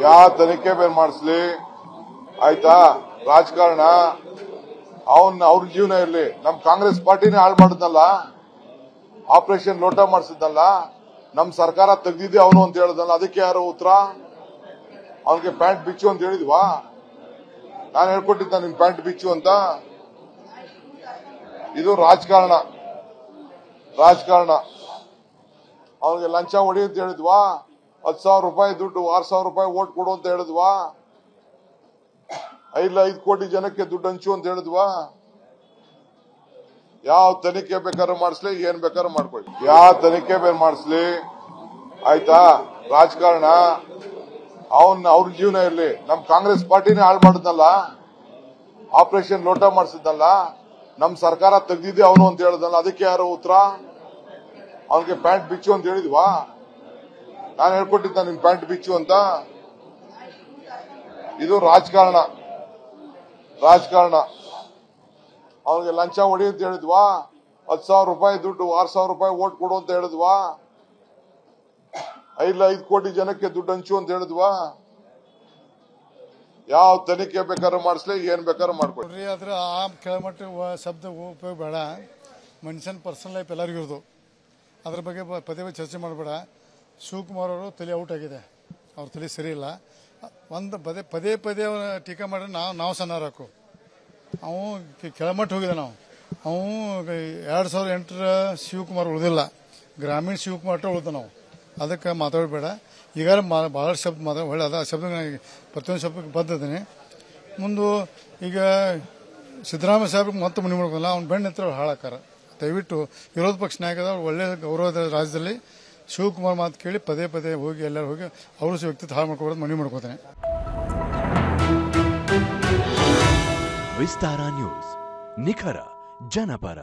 ಯಾವ ತನಿಖೆ ಬೇರೆ ಮಾಡಿಸ್ಲಿ? ಆಯ್ತಾ? ರಾಜಕಾರಣ? ಅವನ್ ಅವ್ರ ಜೀವನ ಇರಲಿ. ನಮ್ ಕಾಂಗ್ರೆಸ್ ಪಾರ್ಟಿನೇ ಹಾಳು ಮಾಡಿದ್ನಲ್ಲ? ಆಪರೇಷನ್ ಲೋಟ ಮಾಡಿಸಿದ್ನಲ್ಲ ನಮ್ ಸರ್ಕಾರ ತೆಗ್ದಿದ್ದೆ ಅವನು ಅಂತ ಹೇಳಿದ್ನಲ್ಲ ಅದಕ್ಕೆ ಯಾರು ಉತ್ತರ? ಅವನಿಗೆ ಪ್ಯಾಂಟ್ ಬಿಚ್ಚು ಅಂತ ಹೇಳಿದ್ವಾ? ನಾನು ಹೇಳ್ಕೊಟ್ಟಿದ್ದ ನಿಮ್ ಪ್ಯಾಂಟ್ ಬಿಚ್ಚು ಅಂತ. ಇದು ರಾಜಕಾರಣ. ರಾಜಕಾರಣ. ಅವನಿಗೆ ಲಂಚ ಹೊಡಿ ಅಂತ ಹೇಳಿದ್ವಾ? ಹತ್ತು ಸಾವಿರ ರೂಪಾಯಿ ದುಡ್ಡು, ಆರು ಸಾವಿರ ರೂಪಾಯಿ ಓಟ್ ಕೊಡು ಅಂತ ಹೇಳಿದ್ವಾ? ಐದು ಐದು ಕೋಟಿ ಜನಕ್ಕೆ ದುಡ್ಡು ಹಂಚು ಅಂತ ಹೇಳಿದ್ವಾ? ಯಾವ ತನಿಖೆ ಬೇಕಾದ್ರೂ ಮಾಡಿಸ್ಲಿ, ಏನ್ ಬೇಕಾದ್ರೂ ಮಾಡ್ಕೊಳ್ಳಿ. ಯಾವ ತನಿಖೆ ಬೇರೆ ಮಾಡಿಸ್ಲಿ. ಆಯ್ತಾ? ರಾಜಕಾರಣ, ಅವನ್, ಅವ್ರ ಜೀವನ ಇರ್ಲಿ. ನಮ್ ಕಾಂಗ್ರೆಸ್ ಪಾರ್ಟಿನೇ ಹಾಳು ಮಾಡಿದ್ನಲ್ಲ? ಆಪರೇಷನ್ ಲೋಟ ಮಾಡಿಸಿದ್ನಲ್ಲ? ನಮ್ ಸರ್ಕಾರ ತೆಗ್ದಿದ್ದೆ ಅವನು ಅಂತ ಹೇಳಿದ್ನಲ್ಲ? ಅದಕ್ಕೆ ಯಾರು ಉತ್ತರ? ಅವನಿಗೆ ಪ್ಯಾಂಟ್ ಬಿಚ್ಚು ಅಂತ ಹೇಳಿದ್ವಾ? ನಾನು ಹೇಳ್ಕೊಟ್ಟಿದ್ದ ನಿನ್ ಪ್ಯಾಂಟ್ ಬಿಚ್ಚು ಅಂತ. ಇದು ರಾಜಕಾರಣ. ರಾಜಕಾರಣ. ಅವನಿಗೆ ಲಂಚ ಹೊಡಿ ಅಂತ ಹೇಳಿದ್ವಾ? ಹತ್ತು ಸಾವಿರ ರೂಪಾಯಿ ದುಡ್ಡು, ಆರು ಸಾವಿರ ರೂಪಾಯಿ ಓಟ್ ಕೊಡು ಅಂತ ಹೇಳಿದ್ವಾ? ಐದು ಐದು ಕೋಟಿ ಜನಕ್ಕೆ ದುಡ್ಡು ಹಂಚು ಅಂತ ಹೇಳಿದ್ವಾ? ಯಾವ ತನಿಖೆ ಬೇಕಾದ್ರೂ ಮಾಡಿಸ್ಲಿ, ಏನ್ ಬೇಕಾದ್ರೂ ಮಾಡ್ಕೊಡ್ರಿ ಆದ್ರೆ ಆ ಕೆಳಮಟ್ಟ ಶಬ್ದ ಉಪಯೋಗ ಬೇಡ. ಮನುಷ್ಯನ ಪರ್ಸನಲ್ ಲೈಫ್ ಎಲ್ಲರಿಗೂ ಇರೋದು. ಅದ್ರ ಬಗ್ಗೆ ಪದೇ ಪದೇ ಚರ್ಚೆ ಮಾಡಬೇಡ. ಶಿವಕುಮಾರ್ ಅವರು ತಲೆ ಔಟ್ ಆಗಿದೆ. ಅವ್ರ ತಲೆ ಸರಿ ಇಲ್ಲ. ಒಂದು ಪದೇ ಪದೇ ಪದೇ ಅವ್ನ ಟೀಕೆ ಮಾಡಿ ನಾವು ನಾವು ಸಣ್ಣರಾಕು ಅವು ಕೆಳಮಟ್ಟ ಹೋಗಿದೆ ನಾವು. ಅವು ಎರಡು ಸಾವಿರದ ಎಂಟರ ಶಿವಕುಮಾರ್ ಉಳಿದಿಲ್ಲ. ಗ್ರಾಮೀಣ ಶಿವಕುಮಾರ್ ಉಳಿದ ನಾವು. ಅದಕ್ಕೆ ಮಾತಾಡಬೇಡ. ಈಗ ಭಾಳಷ್ಟು ಶಬ್ದ ಮಾತಾಡ ಒಳ್ಳೆ, ಅದ ಶಬ್ದ ಪ್ರತಿಯೊಂದು ಶಬ್ದಕ್ಕೆ ಬದ್ದಿದ್ದೀನಿ ಮುಂದು ಈಗ ಸಿದ್ದರಾಮಯ್ಯ ಸಾಹೇಬ್ರಿಗೆ ಮತ್ತೆ ಮನೆ ಮಾಡ್ಕೊಲ್ಲ ಅವ್ನ ಬೆಣ್ಣ ಹತ್ರ ಹಾಳಾಕಾರ ದಯವಿಟ್ಟು ವಿರೋಧ ಪಕ್ಷ ಅವ್ರು ಒಳ್ಳೆ ಗೌರವದ ರಾಜ್ಯದಲ್ಲಿ ಶಿವಕುಮಾರ್ ಮಾತು ಕೇಳಿ ಪದೇ ಪದೇ ಹೋಗಿ ಎಲ್ಲರೂ ಹೋಗಿ ಅವರು ವ್ಯಕ್ತಿತ್ವ ಹಾಳು ಮಾಡ್ಕೊಬಾರ್ದು ಮನೆ ಮಾಡ್ಕೋತಾನೆ ವಿಸ್ತಾರ ನ್ಯೂಸ್, ನಿಖರ, ಜನಪರ.